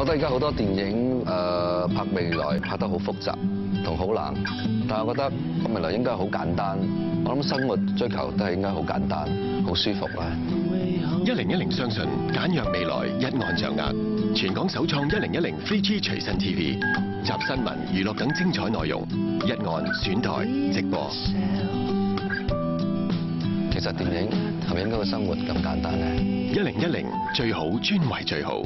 我覺得而家好多電影誒、拍未來拍得好複雜同好難，但係我覺得未來應該好簡單。我諗生活追求都係應該好簡單、好舒服啦。一零一零相信簡約未來一案掌握，全港首創一零一零 3G 隨身 TV，集新聞、娛樂等精彩內容，一按選台直播。其實電影係咪應該個生活咁簡單呢？一零一零最好專為最好。